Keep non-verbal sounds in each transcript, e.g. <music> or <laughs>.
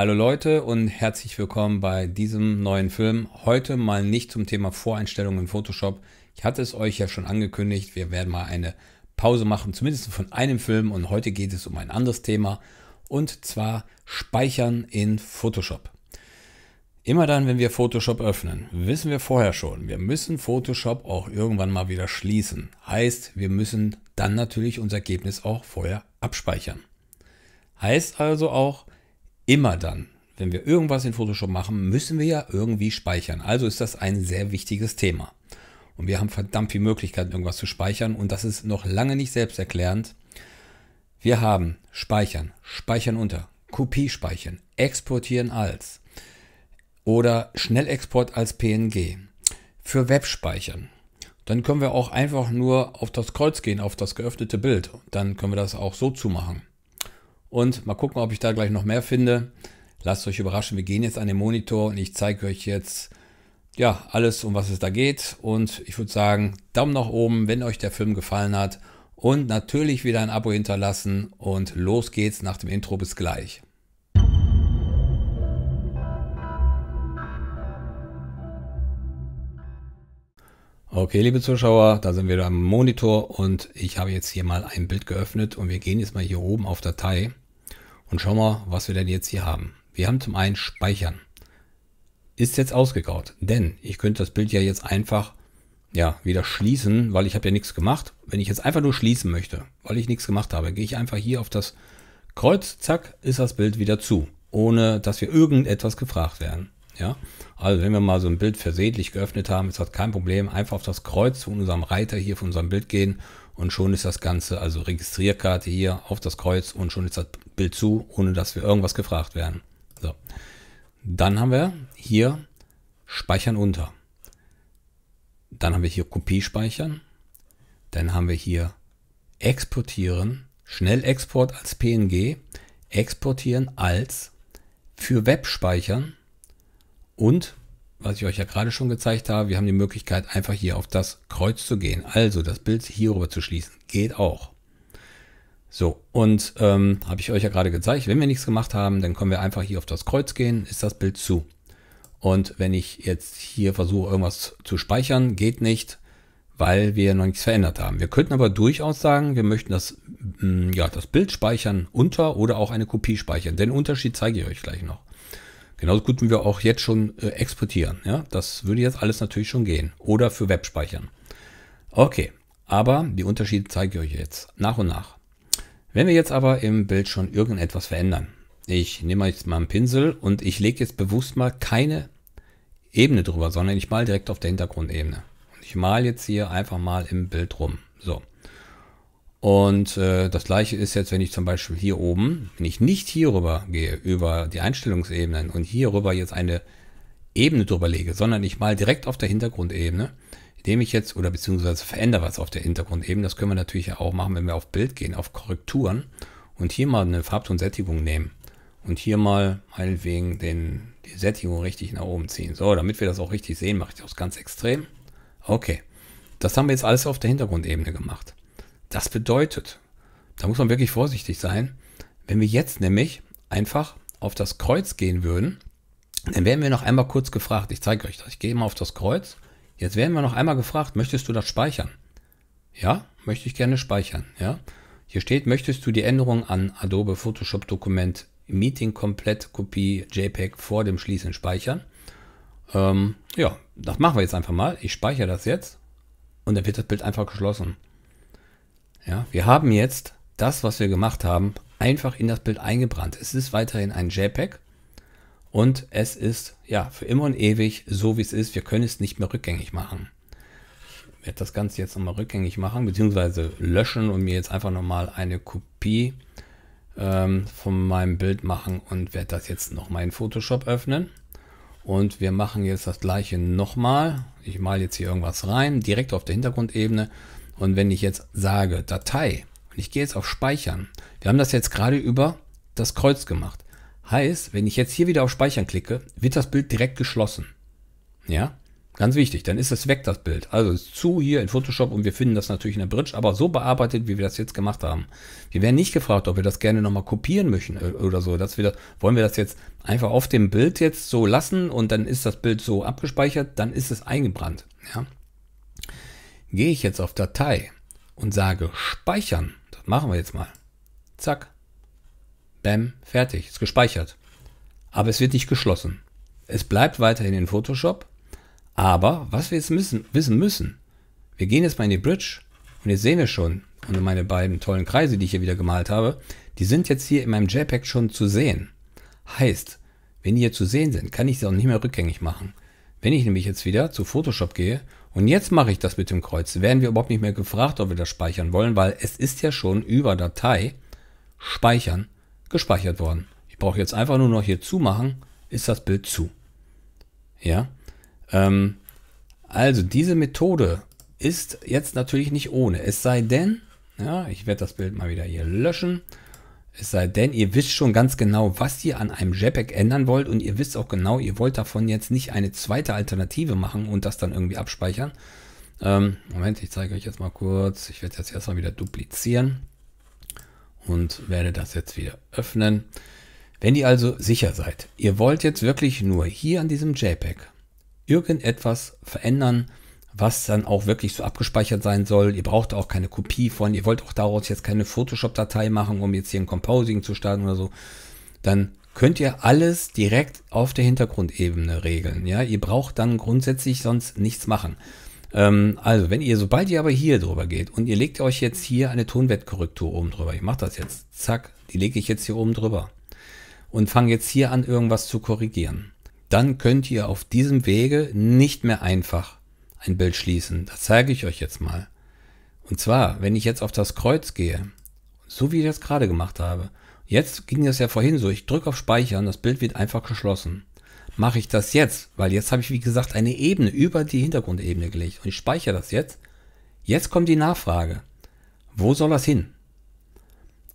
Hallo Leute und herzlich willkommen bei diesem neuen Film. Heute mal nicht zum Thema Voreinstellungen in Photoshop. Ich hatte es euch ja schon angekündigt, wir werden mal eine Pause machen, zumindest von einem Film und heute geht es um ein anderes Thema und zwar Speichern in Photoshop. Immer dann, wenn wir Photoshop öffnen, wissen wir vorher schon, wir müssen Photoshop auch irgendwann mal wieder schließen. Heißt, wir müssen dann natürlich unser Ergebnis auch vorher abspeichern. Heißt also auch, immer dann, wenn wir irgendwas in Photoshop machen, müssen wir ja irgendwie speichern. Also ist das ein sehr wichtiges Thema. Und wir haben verdammt viele Möglichkeiten, irgendwas zu speichern. Und das ist noch lange nicht selbsterklärend. Wir haben Speichern, Speichern unter, Kopie speichern, Exportieren als oder Schnellexport als PNG. Für Web speichern. Dann können wir auch einfach nur auf das Kreuz gehen, auf das geöffnete Bild. Dann können wir das auch so zumachen. Und mal gucken, ob ich da gleich noch mehr finde. Lasst euch überraschen, wir gehen jetzt an den Monitor und ich zeige euch jetzt ja alles, um was es da geht. Und ich würde sagen, Daumen nach oben, wenn euch der Film gefallen hat. Und natürlich wieder ein Abo hinterlassen. Und los geht's nach dem Intro. Bis gleich. Okay, liebe Zuschauer, da sind wir am Monitor und ich habe jetzt hier mal ein Bild geöffnet und wir gehen jetzt mal hier oben auf Datei und schauen mal, was wir denn jetzt hier haben. Wir haben zum einen Speichern. Ist jetzt ausgegraut, denn ich könnte das Bild ja jetzt einfach ja, wieder schließen, weil ich habe ja nichts gemacht. Wenn ich jetzt einfach nur schließen möchte, weil ich nichts gemacht habe, gehe ich einfach hier auf das Kreuz, zack, ist das Bild wieder zu, ohne dass wir irgendetwas gefragt werden. Ja, also wenn wir mal so ein Bild versehentlich geöffnet haben, ist das kein Problem. Einfach auf das Kreuz von unserem Reiter hier von unserem Bild gehen und schon ist das Ganze, also Registrierkarte hier auf das Kreuz und schon ist das Bild zu, ohne dass wir irgendwas gefragt werden. So. Dann haben wir hier Speichern unter. Dann haben wir hier Kopie speichern. Dann haben wir hier Exportieren, Schnellexport als PNG, Exportieren als für Web speichern und was ich euch ja gerade schon gezeigt habe, wir haben die Möglichkeit, einfach hier auf das Kreuz zu gehen. Also das Bild hierüber zu schließen. Geht auch. So, und ähm, habe ich euch ja gerade gezeigt, wenn wir nichts gemacht haben, dann können wir einfach hier auf das Kreuz gehen, ist das Bild zu. Und wenn ich jetzt hier versuche, irgendwas zu speichern, geht nicht, weil wir noch nichts verändert haben. Wir könnten aber durchaus sagen, wir möchten das, mm, ja, das Bild speichern unter oder auch eine Kopie speichern. Den Unterschied zeige ich euch gleich noch. Genauso gut wie wir auch jetzt schon äh, exportieren. Ja, das würde jetzt alles natürlich schon gehen. Oder für Web speichern. Okay, aber die Unterschiede zeige ich euch jetzt nach und nach. Wenn wir jetzt aber im Bild schon irgendetwas verändern. Ich nehme jetzt mal einen Pinsel und ich lege jetzt bewusst mal keine Ebene drüber, sondern ich male direkt auf der Hintergrundebene. Und ich male jetzt hier einfach mal im Bild rum. So. Und äh, das gleiche ist jetzt, wenn ich zum Beispiel hier oben, wenn ich nicht hier rüber gehe, über die Einstellungsebenen und hier rüber jetzt eine Ebene drüber lege, sondern ich mal direkt auf der Hintergrundebene, indem ich jetzt, oder beziehungsweise verändere was auf der Hintergrundebene, das können wir natürlich auch machen, wenn wir auf Bild gehen, auf Korrekturen und hier mal eine Farbtonsättigung nehmen und hier mal meinetwegen den, die Sättigung richtig nach oben ziehen. So, damit wir das auch richtig sehen, mache ich das ganz extrem. Okay, das haben wir jetzt alles auf der Hintergrundebene gemacht. Das bedeutet, da muss man wirklich vorsichtig sein, wenn wir jetzt nämlich einfach auf das Kreuz gehen würden, dann werden wir noch einmal kurz gefragt. Ich zeige euch das. Ich gehe mal auf das Kreuz. Jetzt werden wir noch einmal gefragt, möchtest du das speichern? Ja, möchte ich gerne speichern. Ja, hier steht, möchtest du die Änderung an Adobe Photoshop Dokument Meeting komplett Kopie JPEG vor dem Schließen speichern? Ähm, ja, das machen wir jetzt einfach mal. Ich speichere das jetzt und dann wird das Bild einfach geschlossen. Ja, wir haben jetzt das, was wir gemacht haben, einfach in das Bild eingebrannt. Es ist weiterhin ein JPEG und es ist ja für immer und ewig so, wie es ist. Wir können es nicht mehr rückgängig machen. Ich werde das Ganze jetzt nochmal rückgängig machen, beziehungsweise löschen und mir jetzt einfach nochmal eine Kopie ähm, von meinem Bild machen und werde das jetzt nochmal in Photoshop öffnen. Und wir machen jetzt das gleiche nochmal. Ich male jetzt hier irgendwas rein, direkt auf der Hintergrundebene. Und wenn ich jetzt sage Datei und ich gehe jetzt auf Speichern, wir haben das jetzt gerade über das Kreuz gemacht. Heißt, wenn ich jetzt hier wieder auf Speichern klicke, wird das Bild direkt geschlossen. Ja, Ganz wichtig, dann ist es weg, das Bild. Also ist zu hier in Photoshop und wir finden das natürlich in der Bridge, aber so bearbeitet, wie wir das jetzt gemacht haben. Wir werden nicht gefragt, ob wir das gerne nochmal kopieren möchten äh, oder so. Dass wir das, wollen wir das jetzt einfach auf dem Bild jetzt so lassen und dann ist das Bild so abgespeichert, dann ist es eingebrannt. Ja. Gehe ich jetzt auf Datei und sage Speichern, das machen wir jetzt mal. Zack. Bam, fertig, ist gespeichert. Aber es wird nicht geschlossen. Es bleibt weiterhin in Photoshop aber was wir jetzt müssen, wissen müssen, wir gehen jetzt mal in die Bridge und jetzt sehen wir schon, und meine beiden tollen Kreise, die ich hier wieder gemalt habe, die sind jetzt hier in meinem JPEG schon zu sehen. Heißt, wenn die hier zu sehen sind, kann ich sie auch nicht mehr rückgängig machen. Wenn ich nämlich jetzt wieder zu Photoshop gehe und jetzt mache ich das mit dem Kreuz, werden wir überhaupt nicht mehr gefragt, ob wir das speichern wollen, weil es ist ja schon über Datei speichern gespeichert worden. Ich brauche jetzt einfach nur noch hier zumachen, ist das Bild zu. Ja, ähm, also diese Methode ist jetzt natürlich nicht ohne. Es sei denn, ja, ich werde das Bild mal wieder hier löschen. Es sei denn, ihr wisst schon ganz genau, was ihr an einem JPEG ändern wollt und ihr wisst auch genau, ihr wollt davon jetzt nicht eine zweite Alternative machen und das dann irgendwie abspeichern. Ähm, Moment, ich zeige euch jetzt mal kurz. Ich werde jetzt erstmal wieder duplizieren und werde das jetzt wieder öffnen. Wenn ihr also sicher seid, ihr wollt jetzt wirklich nur hier an diesem JPEG irgendetwas verändern, was dann auch wirklich so abgespeichert sein soll. Ihr braucht auch keine Kopie von, ihr wollt auch daraus jetzt keine Photoshop-Datei machen, um jetzt hier ein Composing zu starten oder so. Dann könnt ihr alles direkt auf der Hintergrundebene regeln. Ja, ihr braucht dann grundsätzlich sonst nichts machen. Ähm, also, wenn ihr, sobald ihr aber hier drüber geht und ihr legt euch jetzt hier eine Tonwertkorrektur oben drüber, ich mache das jetzt, zack, die lege ich jetzt hier oben drüber und fange jetzt hier an, irgendwas zu korrigieren dann könnt ihr auf diesem Wege nicht mehr einfach ein Bild schließen. Das zeige ich euch jetzt mal. Und zwar, wenn ich jetzt auf das Kreuz gehe, so wie ich das gerade gemacht habe, jetzt ging das ja vorhin so, ich drücke auf Speichern, das Bild wird einfach geschlossen. Mache ich das jetzt, weil jetzt habe ich wie gesagt eine Ebene über die Hintergrundebene gelegt und ich speichere das jetzt. Jetzt kommt die Nachfrage. Wo soll das hin?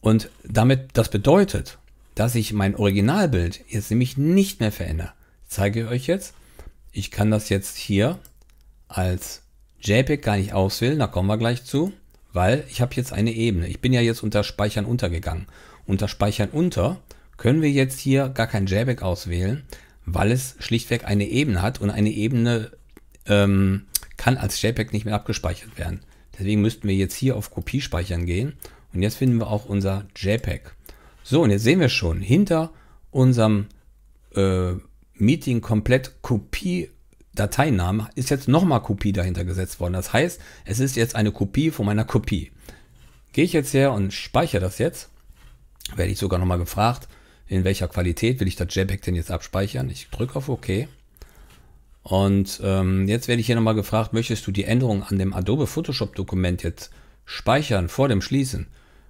Und damit, das bedeutet, dass ich mein Originalbild jetzt nämlich nicht mehr verändere zeige ich euch jetzt. Ich kann das jetzt hier als JPEG gar nicht auswählen, da kommen wir gleich zu, weil ich habe jetzt eine Ebene. Ich bin ja jetzt unter Speichern untergegangen. Unter Speichern unter können wir jetzt hier gar kein JPEG auswählen, weil es schlichtweg eine Ebene hat und eine Ebene ähm, kann als JPEG nicht mehr abgespeichert werden. Deswegen müssten wir jetzt hier auf Kopie speichern gehen und jetzt finden wir auch unser JPEG. So, und jetzt sehen wir schon, hinter unserem äh, Meeting komplett Kopie Dateinamen ist jetzt nochmal Kopie dahinter gesetzt worden. Das heißt, es ist jetzt eine Kopie von meiner Kopie. Gehe ich jetzt her und speichere das jetzt, werde ich sogar nochmal gefragt, in welcher Qualität will ich das JPEG denn jetzt abspeichern. Ich drücke auf OK. Und ähm, jetzt werde ich hier nochmal gefragt, möchtest du die Änderung an dem Adobe Photoshop Dokument jetzt speichern vor dem Schließen?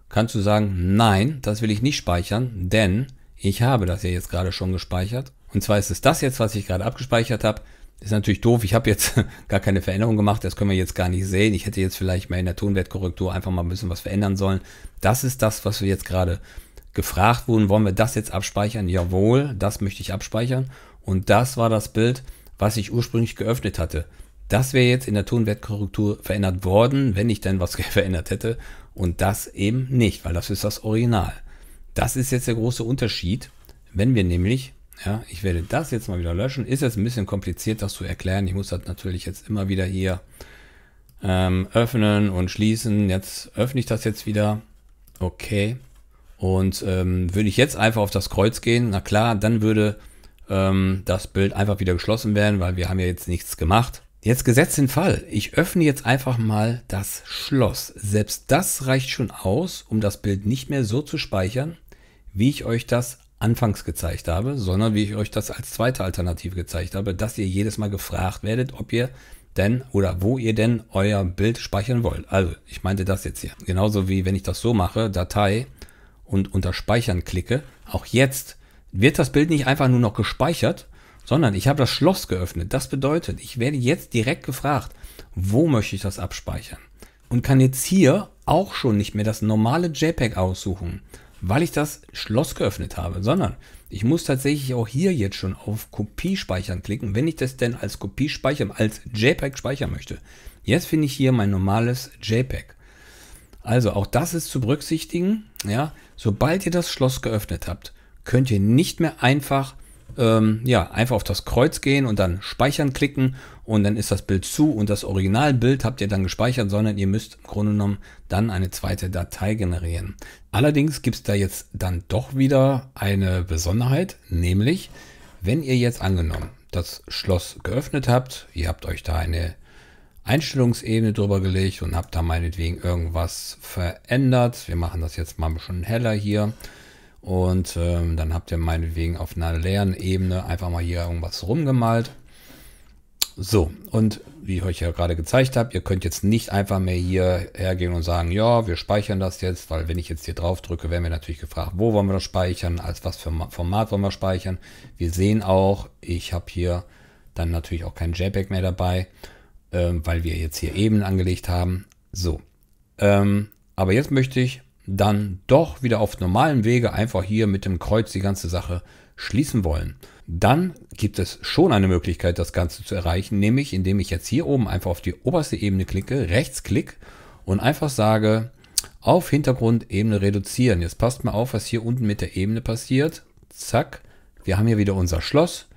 Kannst du sagen, nein, das will ich nicht speichern, denn ich habe das ja jetzt gerade schon gespeichert und zwar ist es das jetzt, was ich gerade abgespeichert habe. Ist natürlich doof, ich habe jetzt <laughs> gar keine Veränderung gemacht, das können wir jetzt gar nicht sehen. Ich hätte jetzt vielleicht mal in der Tonwertkorrektur einfach mal ein bisschen was verändern sollen. Das ist das, was wir jetzt gerade gefragt wurden. Wollen wir das jetzt abspeichern? Jawohl, das möchte ich abspeichern. Und das war das Bild, was ich ursprünglich geöffnet hatte. Das wäre jetzt in der Tonwertkorrektur verändert worden, wenn ich denn was <laughs> verändert hätte. Und das eben nicht, weil das ist das Original. Das ist jetzt der große Unterschied, wenn wir nämlich ja, ich werde das jetzt mal wieder löschen. Ist jetzt ein bisschen kompliziert, das zu erklären. Ich muss das natürlich jetzt immer wieder hier ähm, öffnen und schließen. Jetzt öffne ich das jetzt wieder. Okay. Und ähm, würde ich jetzt einfach auf das Kreuz gehen, na klar, dann würde ähm, das Bild einfach wieder geschlossen werden, weil wir haben ja jetzt nichts gemacht. Jetzt gesetzt den Fall. Ich öffne jetzt einfach mal das Schloss. Selbst das reicht schon aus, um das Bild nicht mehr so zu speichern, wie ich euch das anfangs gezeigt habe, sondern wie ich euch das als zweite Alternative gezeigt habe, dass ihr jedes Mal gefragt werdet, ob ihr denn oder wo ihr denn euer Bild speichern wollt. Also, ich meinte das jetzt hier. Genauso wie wenn ich das so mache, Datei und unter Speichern klicke. Auch jetzt wird das Bild nicht einfach nur noch gespeichert, sondern ich habe das Schloss geöffnet. Das bedeutet, ich werde jetzt direkt gefragt, wo möchte ich das abspeichern? Und kann jetzt hier auch schon nicht mehr das normale JPEG aussuchen, weil ich das Schloss geöffnet habe, sondern ich muss tatsächlich auch hier jetzt schon auf Kopie speichern klicken, wenn ich das denn als Kopie speichern, als JPEG speichern möchte. Jetzt finde ich hier mein normales JPEG. Also auch das ist zu berücksichtigen. Ja, sobald ihr das Schloss geöffnet habt, könnt ihr nicht mehr einfach ähm, ja, einfach auf das Kreuz gehen und dann speichern klicken und dann ist das Bild zu und das Originalbild habt ihr dann gespeichert, sondern ihr müsst im Grunde genommen dann eine zweite Datei generieren. Allerdings gibt es da jetzt dann doch wieder eine Besonderheit, nämlich wenn ihr jetzt angenommen das Schloss geöffnet habt, ihr habt euch da eine Einstellungsebene drüber gelegt und habt da meinetwegen irgendwas verändert. Wir machen das jetzt mal ein bisschen heller hier. Und ähm, dann habt ihr meinetwegen auf einer leeren Ebene einfach mal hier irgendwas rumgemalt. So, und wie ich euch ja gerade gezeigt habe, ihr könnt jetzt nicht einfach mehr hier hergehen und sagen, ja, wir speichern das jetzt, weil wenn ich jetzt hier drauf drücke, werden wir natürlich gefragt, wo wollen wir das speichern, als was für Format wollen wir speichern. Wir sehen auch, ich habe hier dann natürlich auch kein JPEG mehr dabei, ähm, weil wir jetzt hier Ebenen angelegt haben. So, ähm, aber jetzt möchte ich dann doch wieder auf normalen Wege einfach hier mit dem Kreuz die ganze Sache schließen wollen, dann gibt es schon eine Möglichkeit, das Ganze zu erreichen, nämlich indem ich jetzt hier oben einfach auf die oberste Ebene klicke, rechtsklick und einfach sage, auf Hintergrundebene reduzieren. Jetzt passt mal auf, was hier unten mit der Ebene passiert. Zack, wir haben hier wieder unser Schloss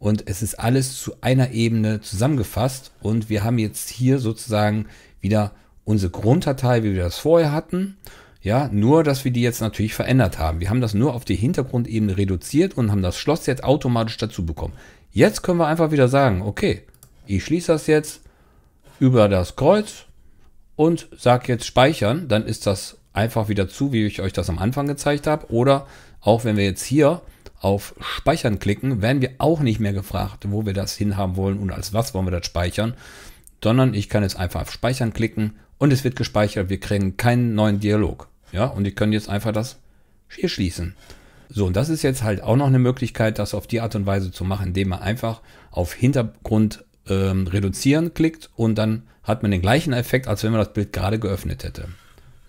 und es ist alles zu einer Ebene zusammengefasst und wir haben jetzt hier sozusagen wieder unsere Grunddatei, wie wir das vorher hatten ja, nur, dass wir die jetzt natürlich verändert haben. Wir haben das nur auf die Hintergrundebene reduziert und haben das Schloss jetzt automatisch dazu bekommen. Jetzt können wir einfach wieder sagen, okay, ich schließe das jetzt über das Kreuz und sage jetzt speichern. Dann ist das einfach wieder zu, wie ich euch das am Anfang gezeigt habe. Oder auch wenn wir jetzt hier auf Speichern klicken, werden wir auch nicht mehr gefragt, wo wir das hinhaben wollen und als was wollen wir das speichern, sondern ich kann jetzt einfach auf Speichern klicken und es wird gespeichert. Wir kriegen keinen neuen Dialog. Ja, und die können jetzt einfach das hier schließen. So, und das ist jetzt halt auch noch eine Möglichkeit, das auf die Art und Weise zu machen, indem man einfach auf Hintergrund ähm, reduzieren klickt und dann hat man den gleichen Effekt, als wenn man das Bild gerade geöffnet hätte.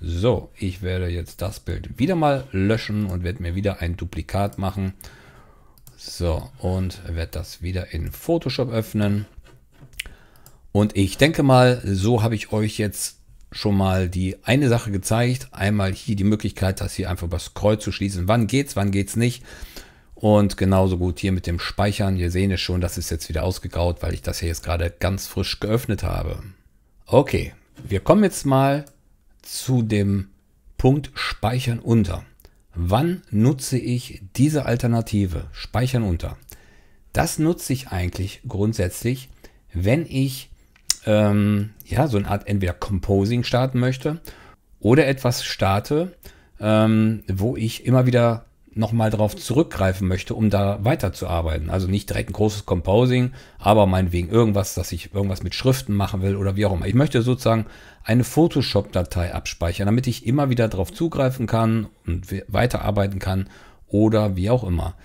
So, ich werde jetzt das Bild wieder mal löschen und werde mir wieder ein Duplikat machen. So, und werde das wieder in Photoshop öffnen. Und ich denke mal, so habe ich euch jetzt schon mal die eine Sache gezeigt. Einmal hier die Möglichkeit, das hier einfach übers Kreuz zu schließen. Wann geht's, wann geht's nicht. Und genauso gut hier mit dem Speichern. Wir sehen es schon, das ist jetzt wieder ausgegraut, weil ich das hier jetzt gerade ganz frisch geöffnet habe. Okay, wir kommen jetzt mal zu dem Punkt Speichern unter. Wann nutze ich diese Alternative, Speichern unter? Das nutze ich eigentlich grundsätzlich, wenn ich ähm, ja, so eine Art entweder Composing starten möchte oder etwas starte, ähm, wo ich immer wieder nochmal drauf zurückgreifen möchte, um da weiterzuarbeiten. Also nicht direkt ein großes Composing, aber meinetwegen irgendwas, dass ich irgendwas mit Schriften machen will oder wie auch immer. Ich möchte sozusagen eine Photoshop-Datei abspeichern, damit ich immer wieder darauf zugreifen kann und weiterarbeiten kann oder wie auch immer.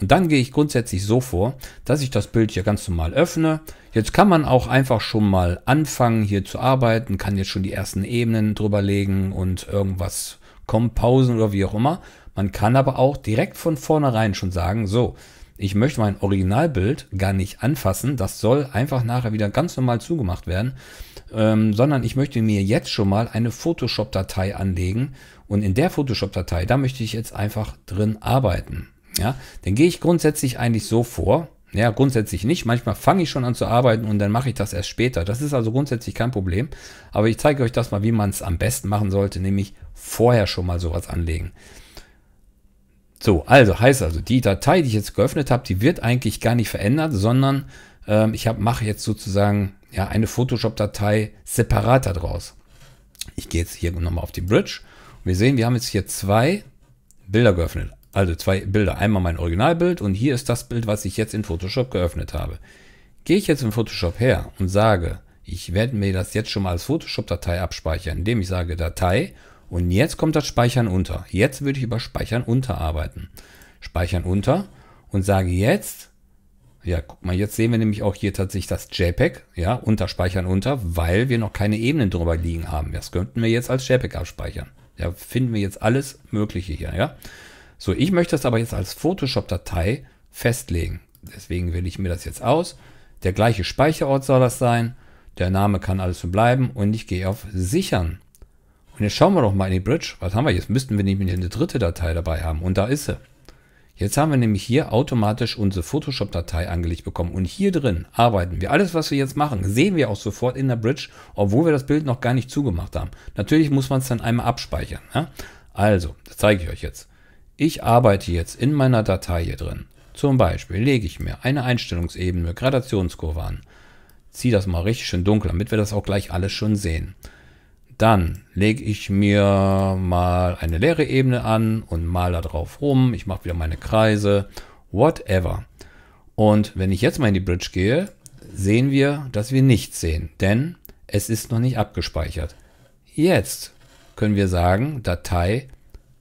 Und dann gehe ich grundsätzlich so vor, dass ich das Bild hier ganz normal öffne. Jetzt kann man auch einfach schon mal anfangen hier zu arbeiten, kann jetzt schon die ersten Ebenen drüber legen und irgendwas kompausen oder wie auch immer. Man kann aber auch direkt von vornherein schon sagen, so, ich möchte mein Originalbild gar nicht anfassen, das soll einfach nachher wieder ganz normal zugemacht werden, ähm, sondern ich möchte mir jetzt schon mal eine Photoshop-Datei anlegen und in der Photoshop-Datei, da möchte ich jetzt einfach drin arbeiten. Ja, dann gehe ich grundsätzlich eigentlich so vor. Ja, grundsätzlich nicht. Manchmal fange ich schon an zu arbeiten und dann mache ich das erst später. Das ist also grundsätzlich kein Problem. Aber ich zeige euch das mal, wie man es am besten machen sollte, nämlich vorher schon mal sowas anlegen. So, also heißt also, die Datei, die ich jetzt geöffnet habe, die wird eigentlich gar nicht verändert, sondern ähm, ich mache jetzt sozusagen ja, eine Photoshop-Datei separat daraus. Ich gehe jetzt hier nochmal auf die Bridge. Und wir sehen, wir haben jetzt hier zwei Bilder geöffnet. Also zwei Bilder. Einmal mein Originalbild und hier ist das Bild, was ich jetzt in Photoshop geöffnet habe. Gehe ich jetzt in Photoshop her und sage, ich werde mir das jetzt schon mal als Photoshop-Datei abspeichern, indem ich sage Datei und jetzt kommt das Speichern unter. Jetzt würde ich über Speichern unter arbeiten. Speichern unter und sage jetzt, ja, guck mal, jetzt sehen wir nämlich auch hier tatsächlich das JPEG, ja, unter Speichern unter, weil wir noch keine Ebenen drüber liegen haben. Das könnten wir jetzt als JPEG abspeichern. Da finden wir jetzt alles Mögliche hier, ja. So, ich möchte das aber jetzt als Photoshop-Datei festlegen. Deswegen wähle ich mir das jetzt aus. Der gleiche Speicherort soll das sein. Der Name kann alles so bleiben und ich gehe auf Sichern. Und jetzt schauen wir doch mal in die Bridge. Was haben wir jetzt? Müssten wir nämlich eine dritte Datei dabei haben. Und da ist sie. Jetzt haben wir nämlich hier automatisch unsere Photoshop-Datei angelegt bekommen. Und hier drin arbeiten wir. Alles, was wir jetzt machen, sehen wir auch sofort in der Bridge, obwohl wir das Bild noch gar nicht zugemacht haben. Natürlich muss man es dann einmal abspeichern. Ja? Also, das zeige ich euch jetzt. Ich arbeite jetzt in meiner Datei hier drin. Zum Beispiel lege ich mir eine Einstellungsebene, Gradationskurve an. Ziehe das mal richtig schön dunkel, damit wir das auch gleich alles schon sehen. Dann lege ich mir mal eine leere Ebene an und mal da drauf rum. Ich mache wieder meine Kreise, whatever. Und wenn ich jetzt mal in die Bridge gehe, sehen wir, dass wir nichts sehen, denn es ist noch nicht abgespeichert. Jetzt können wir sagen, Datei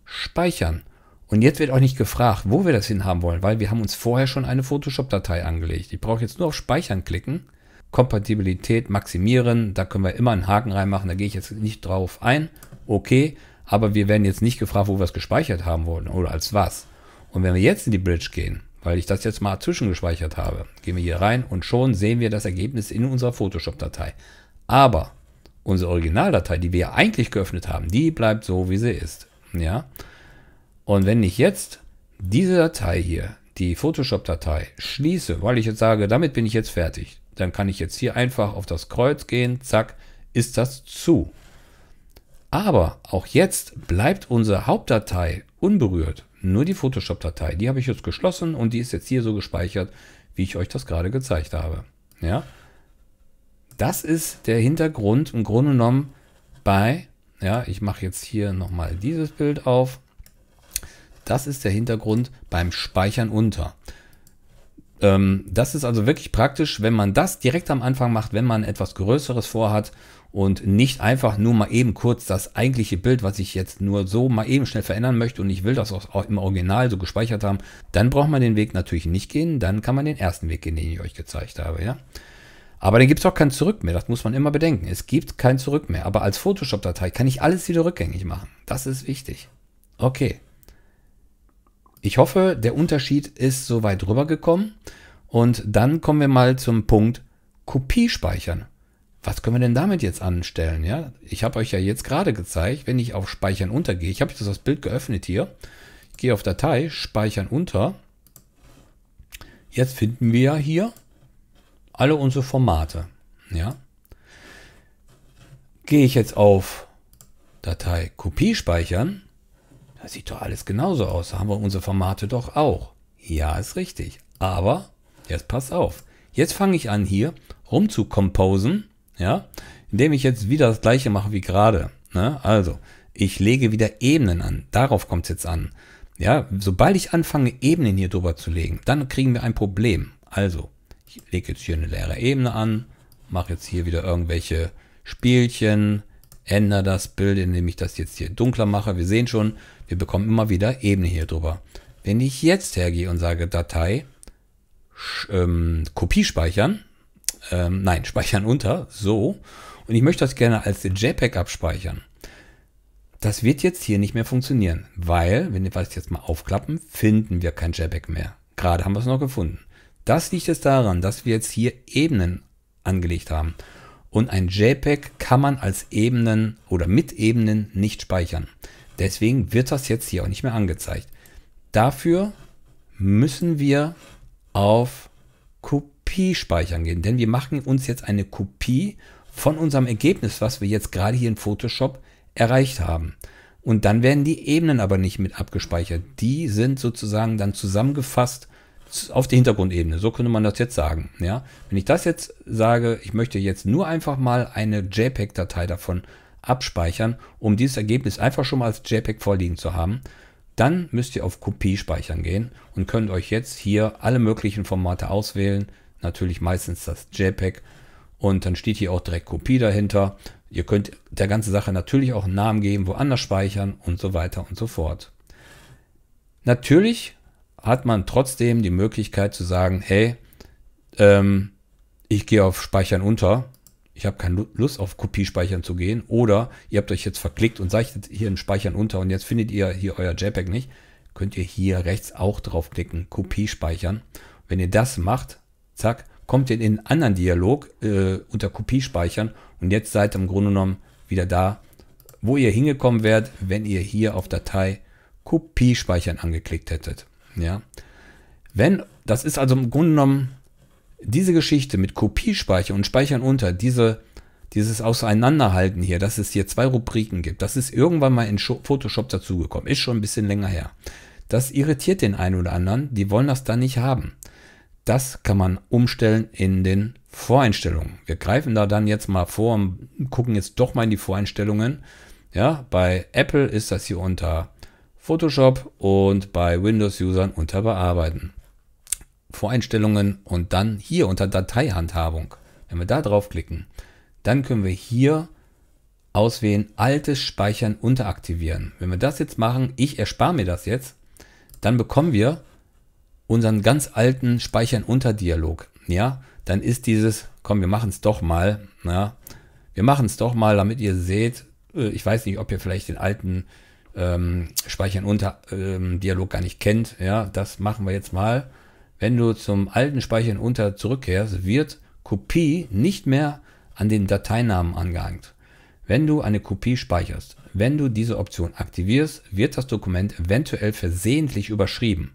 speichern. Und jetzt wird auch nicht gefragt, wo wir das hinhaben wollen, weil wir haben uns vorher schon eine Photoshop-Datei angelegt. Ich brauche jetzt nur auf Speichern klicken Kompatibilität maximieren. Da können wir immer einen Haken reinmachen. Da gehe ich jetzt nicht drauf ein. Okay, aber wir werden jetzt nicht gefragt, wo wir es gespeichert haben wollen oder als was. Und wenn wir jetzt in die Bridge gehen, weil ich das jetzt mal zwischengespeichert habe, gehen wir hier rein und schon sehen wir das Ergebnis in unserer Photoshop-Datei. Aber unsere Originaldatei, die wir ja eigentlich geöffnet haben, die bleibt so, wie sie ist. Ja. Und wenn ich jetzt diese Datei hier, die Photoshop-Datei, schließe, weil ich jetzt sage, damit bin ich jetzt fertig, dann kann ich jetzt hier einfach auf das Kreuz gehen, zack, ist das zu. Aber auch jetzt bleibt unsere Hauptdatei unberührt. Nur die Photoshop-Datei, die habe ich jetzt geschlossen und die ist jetzt hier so gespeichert, wie ich euch das gerade gezeigt habe. Ja, das ist der Hintergrund im Grunde genommen bei, ja, ich mache jetzt hier nochmal dieses Bild auf. Das ist der Hintergrund beim Speichern unter. Ähm, das ist also wirklich praktisch, wenn man das direkt am Anfang macht, wenn man etwas Größeres vorhat und nicht einfach nur mal eben kurz das eigentliche Bild, was ich jetzt nur so mal eben schnell verändern möchte und ich will das auch im Original so gespeichert haben, dann braucht man den Weg natürlich nicht gehen, dann kann man den ersten Weg gehen, den ich euch gezeigt habe, ja. Aber dann gibt es auch kein Zurück mehr, das muss man immer bedenken. Es gibt kein Zurück mehr, aber als Photoshop-Datei kann ich alles wieder rückgängig machen. Das ist wichtig. Okay. Ich hoffe, der Unterschied ist soweit rübergekommen. Und dann kommen wir mal zum Punkt Kopie speichern. Was können wir denn damit jetzt anstellen? Ja, ich habe euch ja jetzt gerade gezeigt, wenn ich auf Speichern untergehe, ich habe das Bild geöffnet hier, ich gehe auf Datei, Speichern unter. Jetzt finden wir hier alle unsere Formate. Ja, gehe ich jetzt auf Datei Kopie speichern, das sieht doch alles genauso aus. Da haben wir unsere Formate doch auch. Ja, ist richtig. Aber, jetzt pass auf. Jetzt fange ich an hier rum zu composen, ja, indem ich jetzt wieder das gleiche mache wie gerade. Ne? Also, ich lege wieder Ebenen an. Darauf kommt es jetzt an. Ja, sobald ich anfange, Ebenen hier drüber zu legen, dann kriegen wir ein Problem. Also, ich lege jetzt hier eine leere Ebene an, mache jetzt hier wieder irgendwelche Spielchen, ändere das Bild, indem ich das jetzt hier dunkler mache. Wir sehen schon, wir bekommen immer wieder Ebene hier drüber. Wenn ich jetzt hergehe und sage Datei, ähm, Kopie speichern, ähm, nein, <laughs> speichern unter, so, und ich möchte das gerne als JPEG abspeichern, das wird jetzt hier nicht mehr funktionieren, weil, wenn wir das jetzt mal aufklappen, finden wir kein JPEG mehr. Gerade haben wir es noch gefunden. Das liegt jetzt daran, dass wir jetzt hier Ebenen angelegt haben. Und ein JPEG kann man als Ebenen oder mit Ebenen nicht speichern. Deswegen wird das jetzt hier auch nicht mehr angezeigt. Dafür müssen wir auf Kopie speichern gehen, denn wir machen uns jetzt eine Kopie von unserem Ergebnis, was wir jetzt gerade hier in Photoshop erreicht haben. Und dann werden die Ebenen aber nicht mit abgespeichert. Die sind sozusagen dann zusammengefasst auf der Hintergrundebene. So könnte man das jetzt sagen. Ja? Wenn ich das jetzt sage, ich möchte jetzt nur einfach mal eine JPEG-Datei davon abspeichern, um dieses Ergebnis einfach schon mal als JPEG vorliegen zu haben, dann müsst ihr auf Kopie speichern gehen und könnt euch jetzt hier alle möglichen Formate auswählen. Natürlich meistens das JPEG und dann steht hier auch direkt Kopie dahinter. Ihr könnt der ganzen Sache natürlich auch einen Namen geben, woanders speichern und so weiter und so fort. Natürlich hat man trotzdem die Möglichkeit zu sagen, hey, ähm, ich gehe auf Speichern unter ich habe keine Lust auf Kopiespeichern zu gehen oder ihr habt euch jetzt verklickt und seid hier in Speichern unter und jetzt findet ihr hier euer JPEG nicht, könnt ihr hier rechts auch draufklicken, Kopie speichern. Wenn ihr das macht, zack, kommt ihr in einen anderen Dialog äh, unter Kopie speichern und jetzt seid ihr im Grunde genommen wieder da, wo ihr hingekommen wärt, wenn ihr hier auf Datei Kopie speichern angeklickt hättet. Ja. Wenn, das ist also im Grunde genommen diese Geschichte mit Kopiespeicher und Speichern unter, diese, dieses Auseinanderhalten hier, dass es hier zwei Rubriken gibt, das ist irgendwann mal in Photoshop dazugekommen, ist schon ein bisschen länger her. Das irritiert den einen oder anderen, die wollen das dann nicht haben. Das kann man umstellen in den Voreinstellungen. Wir greifen da dann jetzt mal vor und gucken jetzt doch mal in die Voreinstellungen. Ja, bei Apple ist das hier unter Photoshop und bei Windows-Usern unter Bearbeiten. Voreinstellungen und dann hier unter Dateihandhabung. Wenn wir da draufklicken, dann können wir hier auswählen, altes Speichern unteraktivieren. Wenn wir das jetzt machen, ich erspare mir das jetzt, dann bekommen wir unseren ganz alten Speichern unter Dialog. Ja, dann ist dieses, komm, wir machen es doch mal. Ja, wir machen es doch mal, damit ihr seht, äh, ich weiß nicht, ob ihr vielleicht den alten ähm, Speichern unter ähm, Dialog gar nicht kennt. Ja, das machen wir jetzt mal. Wenn du zum alten Speichern unter zurückkehrst, wird Kopie nicht mehr an den Dateinamen angehängt. Wenn du eine Kopie speicherst, wenn du diese Option aktivierst, wird das Dokument eventuell versehentlich überschrieben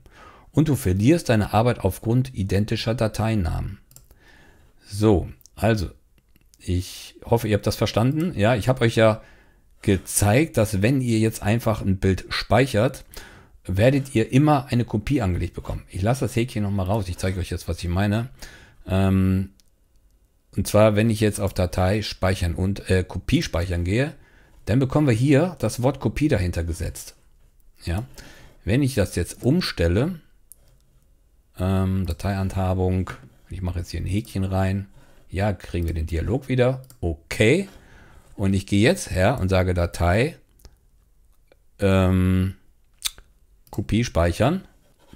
und du verlierst deine Arbeit aufgrund identischer Dateinamen. So, also, ich hoffe, ihr habt das verstanden. Ja, ich habe euch ja gezeigt, dass wenn ihr jetzt einfach ein Bild speichert werdet ihr immer eine Kopie angelegt bekommen. Ich lasse das Häkchen nochmal raus. Ich zeige euch jetzt, was ich meine. Ähm, und zwar, wenn ich jetzt auf Datei speichern und äh, Kopie speichern gehe, dann bekommen wir hier das Wort Kopie dahinter gesetzt. Ja, wenn ich das jetzt umstelle, ähm, Dateihandhabung, ich mache jetzt hier ein Häkchen rein, ja, kriegen wir den Dialog wieder. Okay. Und ich gehe jetzt her und sage Datei, ähm, Kopie speichern,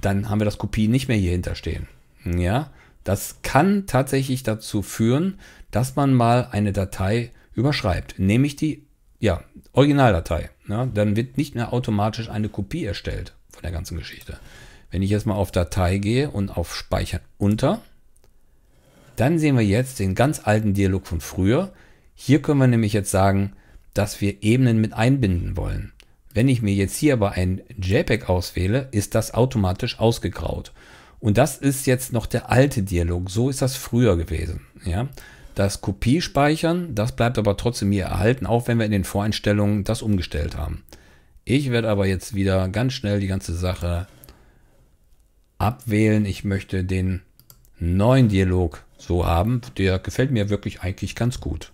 dann haben wir das Kopie nicht mehr hier hinterstehen. Ja, das kann tatsächlich dazu führen, dass man mal eine Datei überschreibt, nämlich die ja, Originaldatei. Ja, dann wird nicht mehr automatisch eine Kopie erstellt von der ganzen Geschichte. Wenn ich jetzt mal auf Datei gehe und auf Speichern unter, dann sehen wir jetzt den ganz alten Dialog von früher. Hier können wir nämlich jetzt sagen, dass wir Ebenen mit einbinden wollen. Wenn ich mir jetzt hier aber ein JPEG auswähle, ist das automatisch ausgegraut. Und das ist jetzt noch der alte Dialog. So ist das früher gewesen. Ja? Das Kopiespeichern, das bleibt aber trotzdem hier erhalten, auch wenn wir in den Voreinstellungen das umgestellt haben. Ich werde aber jetzt wieder ganz schnell die ganze Sache abwählen. Ich möchte den neuen Dialog so haben. Der gefällt mir wirklich eigentlich ganz gut.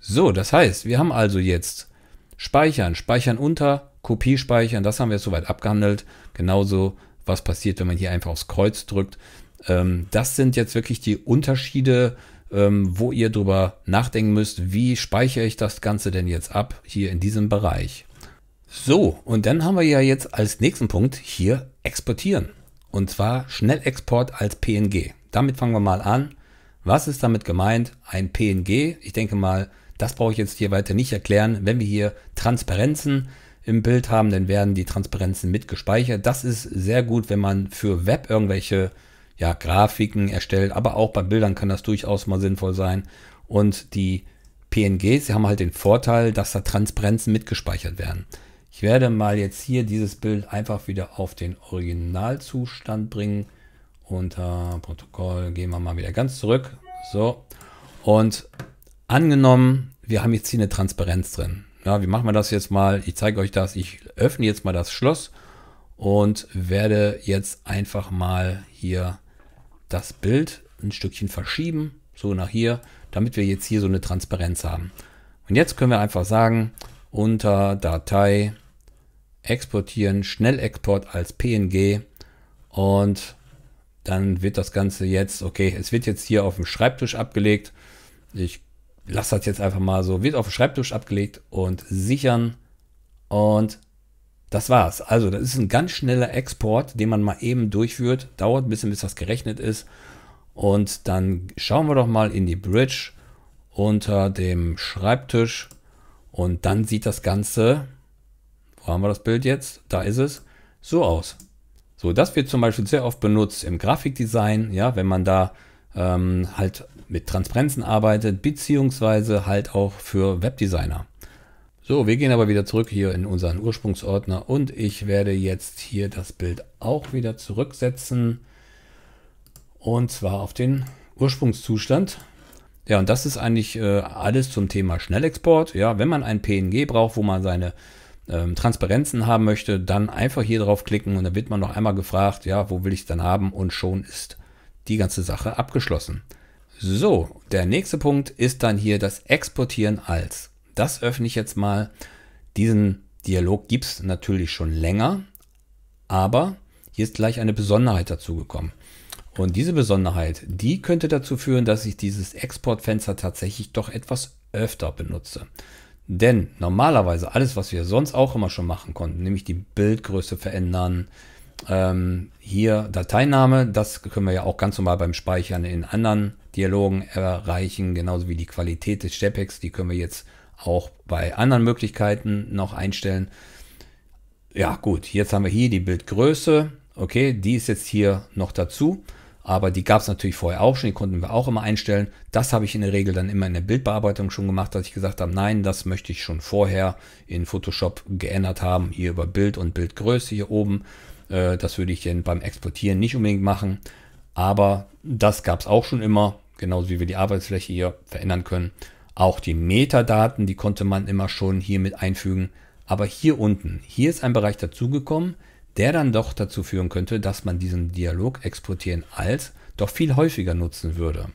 So, das heißt, wir haben also jetzt Speichern, Speichern unter, Kopie speichern, das haben wir jetzt soweit abgehandelt. Genauso, was passiert, wenn man hier einfach aufs Kreuz drückt. Ähm, das sind jetzt wirklich die Unterschiede, ähm, wo ihr drüber nachdenken müsst, wie speichere ich das Ganze denn jetzt ab, hier in diesem Bereich. So, und dann haben wir ja jetzt als nächsten Punkt hier exportieren. Und zwar Schnellexport als PNG. Damit fangen wir mal an. Was ist damit gemeint? Ein PNG, ich denke mal, das brauche ich jetzt hier weiter nicht erklären. Wenn wir hier Transparenzen im Bild haben, dann werden die Transparenzen mit gespeichert. Das ist sehr gut, wenn man für Web irgendwelche ja, Grafiken erstellt, aber auch bei Bildern kann das durchaus mal sinnvoll sein. Und die PNGs haben halt den Vorteil, dass da Transparenzen mitgespeichert werden. Ich werde mal jetzt hier dieses Bild einfach wieder auf den Originalzustand bringen. Unter Protokoll gehen wir mal wieder ganz zurück. So. Und Angenommen, wir haben jetzt hier eine Transparenz drin. Ja, wie machen wir das jetzt mal? Ich zeige euch das. Ich öffne jetzt mal das Schloss und werde jetzt einfach mal hier das Bild ein Stückchen verschieben, so nach hier, damit wir jetzt hier so eine Transparenz haben. Und jetzt können wir einfach sagen, unter Datei exportieren, Schnellexport als PNG und dann wird das Ganze jetzt, okay, es wird jetzt hier auf dem Schreibtisch abgelegt. Ich lass das jetzt einfach mal so, wird auf den Schreibtisch abgelegt und sichern und das war's. Also das ist ein ganz schneller Export, den man mal eben durchführt. Dauert ein bisschen, bis das gerechnet ist. Und dann schauen wir doch mal in die Bridge unter dem Schreibtisch und dann sieht das Ganze, wo haben wir das Bild jetzt? Da ist es, so aus. So, das wird zum Beispiel sehr oft benutzt im Grafikdesign, ja, wenn man da ähm, halt mit Transparenzen arbeitet, beziehungsweise halt auch für Webdesigner. So, wir gehen aber wieder zurück hier in unseren Ursprungsordner und ich werde jetzt hier das Bild auch wieder zurücksetzen und zwar auf den Ursprungszustand. Ja, und das ist eigentlich äh, alles zum Thema Schnellexport. Ja, wenn man ein PNG braucht, wo man seine ähm, Transparenzen haben möchte, dann einfach hier drauf klicken und dann wird man noch einmal gefragt, ja, wo will ich es dann haben und schon ist die ganze Sache abgeschlossen. So, der nächste Punkt ist dann hier das Exportieren als. Das öffne ich jetzt mal. Diesen Dialog gibt es natürlich schon länger, aber hier ist gleich eine Besonderheit dazu gekommen. Und diese Besonderheit, die könnte dazu führen, dass ich dieses Exportfenster tatsächlich doch etwas öfter benutze. Denn normalerweise alles, was wir sonst auch immer schon machen konnten, nämlich die Bildgröße verändern, ähm, hier Dateiname, das können wir ja auch ganz normal beim Speichern in anderen Dialogen erreichen, genauso wie die Qualität des JPEGs, die können wir jetzt auch bei anderen Möglichkeiten noch einstellen. Ja gut, jetzt haben wir hier die Bildgröße, okay, die ist jetzt hier noch dazu, aber die gab es natürlich vorher auch schon, die konnten wir auch immer einstellen. Das habe ich in der Regel dann immer in der Bildbearbeitung schon gemacht, dass ich gesagt habe, nein, das möchte ich schon vorher in Photoshop geändert haben, hier über Bild und Bildgröße hier oben. Äh, das würde ich denn beim Exportieren nicht unbedingt machen. Aber das gab es auch schon immer, genauso wie wir die Arbeitsfläche hier verändern können. Auch die Metadaten, die konnte man immer schon hier mit einfügen. Aber hier unten, hier ist ein Bereich dazugekommen, der dann doch dazu führen könnte, dass man diesen Dialog exportieren als doch viel häufiger nutzen würde.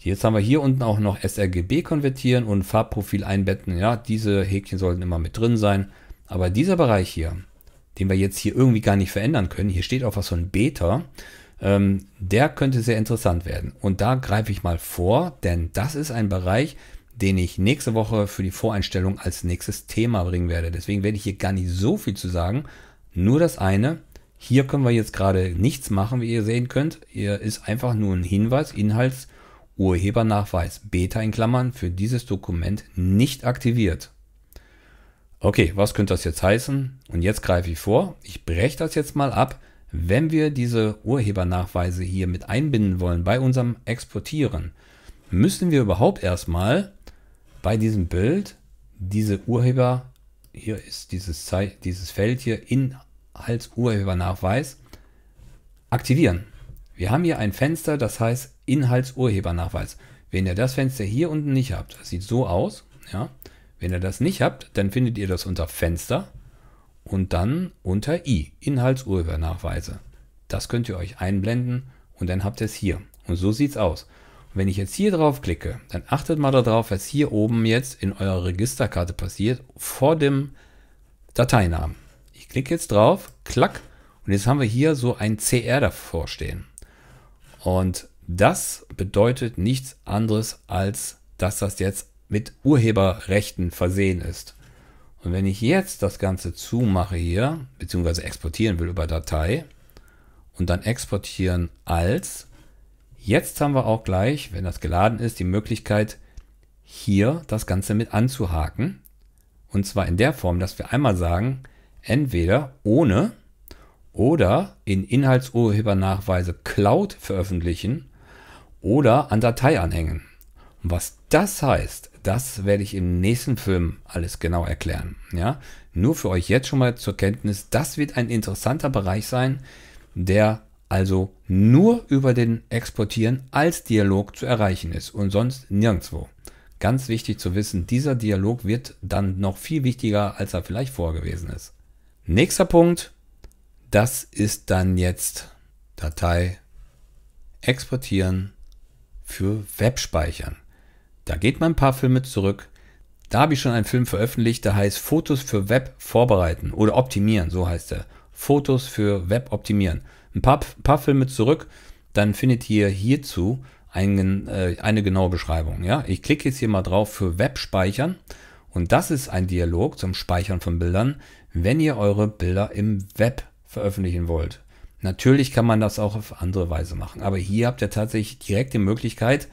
Jetzt haben wir hier unten auch noch sRGB konvertieren und Farbprofil einbetten. Ja, diese Häkchen sollten immer mit drin sein. Aber dieser Bereich hier, den wir jetzt hier irgendwie gar nicht verändern können, hier steht auch was von Beta, ähm, der könnte sehr interessant werden. Und da greife ich mal vor, denn das ist ein Bereich, den ich nächste Woche für die Voreinstellung als nächstes Thema bringen werde. Deswegen werde ich hier gar nicht so viel zu sagen. Nur das eine, hier können wir jetzt gerade nichts machen, wie ihr sehen könnt. Hier ist einfach nur ein Hinweis, Inhaltsurhebernachweis, Beta in Klammern, für dieses Dokument nicht aktiviert. Okay, was könnte das jetzt heißen? Und jetzt greife ich vor. Ich breche das jetzt mal ab. Wenn wir diese Urhebernachweise hier mit einbinden wollen bei unserem Exportieren, müssen wir überhaupt erstmal bei diesem Bild diese Urheber, hier ist dieses, dieses Feld hier, Inhaltsurhebernachweis, aktivieren. Wir haben hier ein Fenster, das heißt Inhaltsurhebernachweis. Wenn ihr das Fenster hier unten nicht habt, das sieht so aus, ja, wenn ihr das nicht habt, dann findet ihr das unter Fenster und dann unter I, Inhaltsurhebernachweise. Das könnt ihr euch einblenden und dann habt ihr es hier. Und so sieht es aus. Und wenn ich jetzt hier drauf klicke, dann achtet mal darauf, was hier oben jetzt in eurer Registerkarte passiert, vor dem Dateinamen. Ich klicke jetzt drauf, klack, und jetzt haben wir hier so ein CR davor stehen. Und das bedeutet nichts anderes, als dass das jetzt mit Urheberrechten versehen ist. Und wenn ich jetzt das Ganze zumache hier, beziehungsweise exportieren will über Datei und dann exportieren als, jetzt haben wir auch gleich, wenn das geladen ist, die Möglichkeit, hier das Ganze mit anzuhaken. Und zwar in der Form, dass wir einmal sagen, entweder ohne oder in Inhaltsurhebernachweise Cloud veröffentlichen oder an Datei anhängen. Und was das heißt, das werde ich im nächsten Film alles genau erklären. Ja, nur für euch jetzt schon mal zur Kenntnis, das wird ein interessanter Bereich sein, der also nur über den Exportieren als Dialog zu erreichen ist und sonst nirgendwo. Ganz wichtig zu wissen, dieser Dialog wird dann noch viel wichtiger, als er vielleicht vorgewesen ist. Nächster Punkt, das ist dann jetzt Datei exportieren für Webspeichern. Da geht man ein paar Filme zurück. Da habe ich schon einen Film veröffentlicht, der heißt Fotos für Web vorbereiten oder optimieren, so heißt er. Fotos für Web optimieren. Ein paar, paar Filme zurück, dann findet ihr hierzu einen, äh, eine genaue Beschreibung. Ja? Ich klicke jetzt hier mal drauf für Web speichern und das ist ein Dialog zum Speichern von Bildern, wenn ihr eure Bilder im Web veröffentlichen wollt. Natürlich kann man das auch auf andere Weise machen, aber hier habt ihr tatsächlich direkt die Möglichkeit,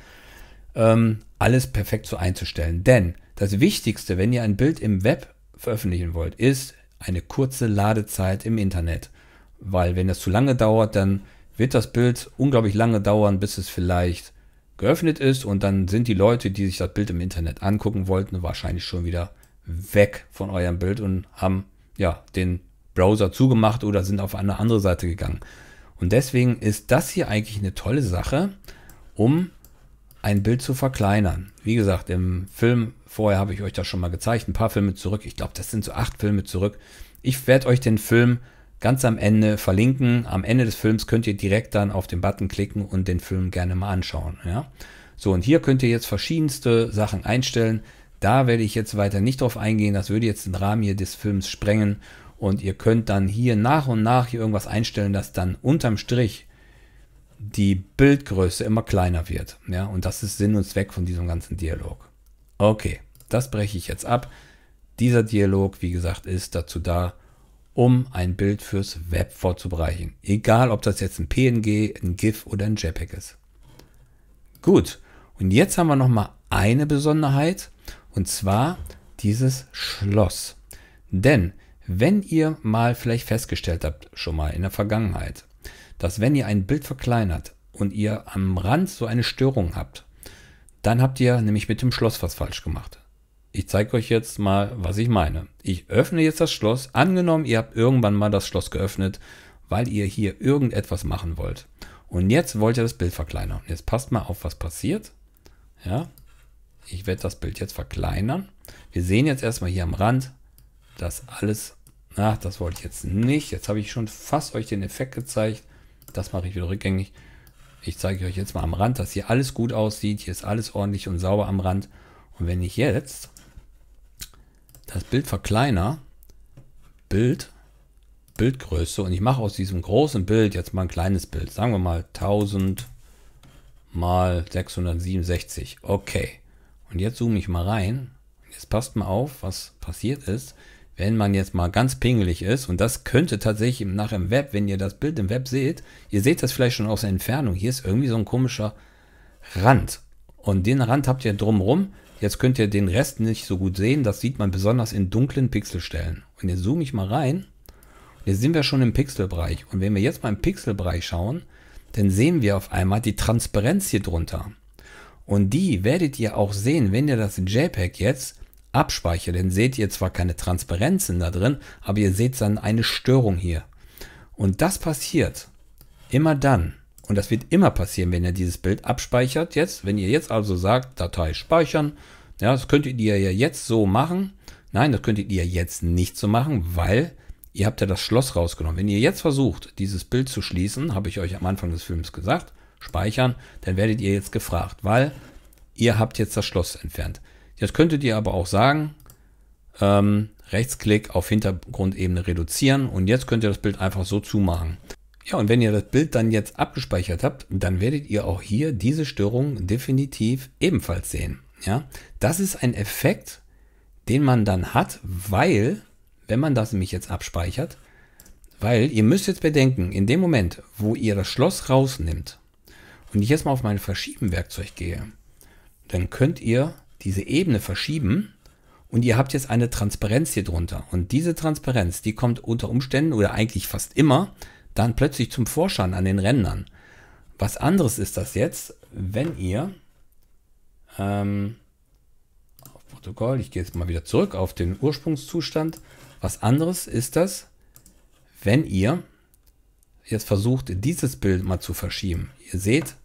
ähm, alles perfekt so einzustellen. Denn das Wichtigste, wenn ihr ein Bild im Web veröffentlichen wollt, ist eine kurze Ladezeit im Internet. Weil wenn das zu lange dauert, dann wird das Bild unglaublich lange dauern, bis es vielleicht geöffnet ist und dann sind die Leute, die sich das Bild im Internet angucken wollten, wahrscheinlich schon wieder weg von eurem Bild und haben ja den Browser zugemacht oder sind auf eine andere Seite gegangen. Und deswegen ist das hier eigentlich eine tolle Sache, um ein Bild zu verkleinern. Wie gesagt, im Film vorher habe ich euch das schon mal gezeigt, ein paar Filme zurück. Ich glaube, das sind so acht Filme zurück. Ich werde euch den Film ganz am Ende verlinken. Am Ende des Films könnt ihr direkt dann auf den Button klicken und den Film gerne mal anschauen. Ja? So, und hier könnt ihr jetzt verschiedenste Sachen einstellen. Da werde ich jetzt weiter nicht drauf eingehen. Das würde jetzt den Rahmen hier des Films sprengen. Und ihr könnt dann hier nach und nach hier irgendwas einstellen, dass dann unterm Strich die Bildgröße immer kleiner wird. Ja, und das ist Sinn und Zweck von diesem ganzen Dialog. Okay, das breche ich jetzt ab. Dieser Dialog, wie gesagt, ist dazu da, um ein Bild fürs Web vorzubereiten. Egal, ob das jetzt ein PNG, ein GIF oder ein JPEG ist. Gut, und jetzt haben wir noch mal eine Besonderheit, und zwar dieses Schloss. Denn wenn ihr mal vielleicht festgestellt habt, schon mal in der Vergangenheit, dass wenn ihr ein Bild verkleinert und ihr am Rand so eine Störung habt, dann habt ihr nämlich mit dem Schloss was falsch gemacht. Ich zeige euch jetzt mal, was ich meine. Ich öffne jetzt das Schloss. Angenommen, ihr habt irgendwann mal das Schloss geöffnet, weil ihr hier irgendetwas machen wollt. Und jetzt wollt ihr das Bild verkleinern. Jetzt passt mal auf, was passiert. Ja, ich werde das Bild jetzt verkleinern. Wir sehen jetzt erstmal hier am Rand, dass alles, ach, das wollte ich jetzt nicht. Jetzt habe ich schon fast euch den Effekt gezeigt. Das mache ich wieder rückgängig. Ich zeige euch jetzt mal am Rand, dass hier alles gut aussieht. Hier ist alles ordentlich und sauber am Rand. Und wenn ich jetzt das Bild verkleiner, Bild, Bildgröße und ich mache aus diesem großen Bild jetzt mal ein kleines Bild. Sagen wir mal 1000 mal 667. Okay. Und jetzt zoome ich mal rein. Jetzt passt mal auf, was passiert ist wenn man jetzt mal ganz pingelig ist, und das könnte tatsächlich nach im Web, wenn ihr das Bild im Web seht, ihr seht das vielleicht schon aus der Entfernung, hier ist irgendwie so ein komischer Rand. Und den Rand habt ihr drumherum. Jetzt könnt ihr den Rest nicht so gut sehen. Das sieht man besonders in dunklen Pixelstellen. Und jetzt zoome ich mal rein. Jetzt sind wir schon im Pixelbereich. Und wenn wir jetzt mal im Pixelbereich schauen, dann sehen wir auf einmal die Transparenz hier drunter. Und die werdet ihr auch sehen, wenn ihr das JPEG jetzt abspeichere, dann seht ihr zwar keine Transparenzen da drin, aber ihr seht dann eine Störung hier. Und das passiert immer dann, und das wird immer passieren, wenn ihr dieses Bild abspeichert jetzt, wenn ihr jetzt also sagt, Datei speichern, ja, das könntet ihr ja jetzt so machen. Nein, das könntet ihr jetzt nicht so machen, weil ihr habt ja das Schloss rausgenommen. Wenn ihr jetzt versucht, dieses Bild zu schließen, habe ich euch am Anfang des Films gesagt, speichern, dann werdet ihr jetzt gefragt, weil ihr habt jetzt das Schloss entfernt. Jetzt könntet ihr aber auch sagen, ähm, Rechtsklick auf Hintergrundebene reduzieren und jetzt könnt ihr das Bild einfach so zumachen. Ja, und wenn ihr das Bild dann jetzt abgespeichert habt, dann werdet ihr auch hier diese Störung definitiv ebenfalls sehen. Ja, das ist ein Effekt, den man dann hat, weil, wenn man das nämlich jetzt abspeichert, weil ihr müsst jetzt bedenken, in dem Moment, wo ihr das Schloss rausnimmt und ich jetzt mal auf mein Verschieben-Werkzeug gehe, dann könnt ihr diese Ebene verschieben und ihr habt jetzt eine Transparenz hier drunter. Und diese Transparenz, die kommt unter Umständen oder eigentlich fast immer dann plötzlich zum Vorschein an den Rändern. Was anderes ist das jetzt, wenn ihr ähm, auf Protokoll, ich gehe jetzt mal wieder zurück auf den Ursprungszustand. Was anderes ist das, wenn ihr jetzt versucht, dieses Bild mal zu verschieben. Ihr seht,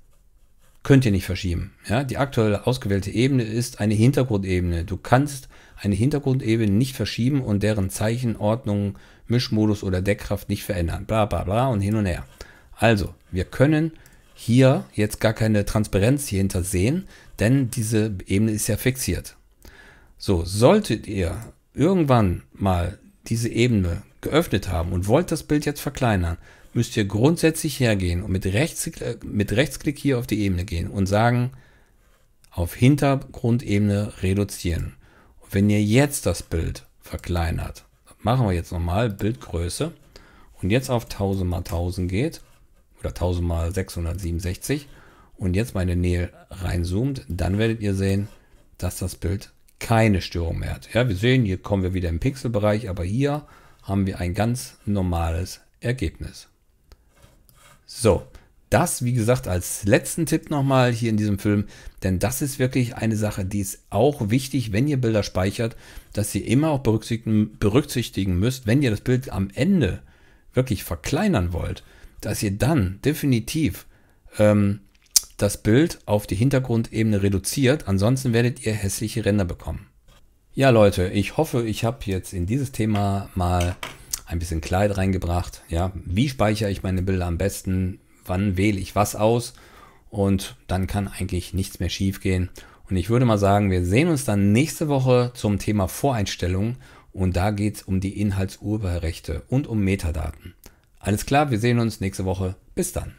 könnt ihr nicht verschieben. Ja, die aktuelle ausgewählte Ebene ist eine Hintergrundebene. Du kannst eine Hintergrundebene nicht verschieben und deren Zeichenordnung, Mischmodus oder Deckkraft nicht verändern. Bla bla bla und hin und her. Also, wir können hier jetzt gar keine Transparenz hierhinter sehen, denn diese Ebene ist ja fixiert. So, solltet ihr irgendwann mal diese Ebene geöffnet haben und wollt das Bild jetzt verkleinern, müsst ihr grundsätzlich hergehen und mit, Rechts, mit Rechtsklick hier auf die Ebene gehen und sagen, auf Hintergrundebene reduzieren. Und wenn ihr jetzt das Bild verkleinert, machen wir jetzt nochmal Bildgröße und jetzt auf 1000 mal 1000 geht oder 1000 mal 667 und jetzt meine Nähe reinzoomt, dann werdet ihr sehen, dass das Bild keine Störung mehr hat. Ja, wir sehen, hier kommen wir wieder im Pixelbereich, aber hier haben wir ein ganz normales Ergebnis. So, das, wie gesagt, als letzten Tipp nochmal hier in diesem Film, denn das ist wirklich eine Sache, die ist auch wichtig, wenn ihr Bilder speichert, dass ihr immer auch berücksichtigen, berücksichtigen müsst, wenn ihr das Bild am Ende wirklich verkleinern wollt, dass ihr dann definitiv ähm, das Bild auf die Hintergrundebene reduziert, ansonsten werdet ihr hässliche Ränder bekommen. Ja Leute, ich hoffe, ich habe jetzt in dieses Thema mal ein bisschen Kleid reingebracht. Ja, wie speichere ich meine Bilder am besten? Wann wähle ich was aus? Und dann kann eigentlich nichts mehr schief gehen. Und ich würde mal sagen, wir sehen uns dann nächste Woche zum Thema Voreinstellungen. Und da geht es um die Inhaltsurheberrechte und um Metadaten. Alles klar, wir sehen uns nächste Woche. Bis dann.